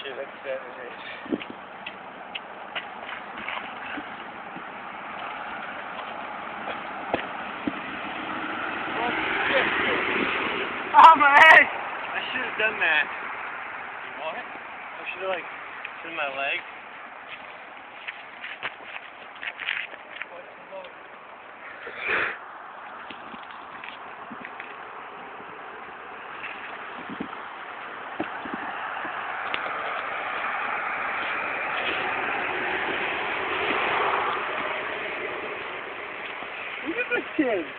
shit, that's that is it. Oh my head! I should have done that. You? I should have like, through my leg. look at this kid.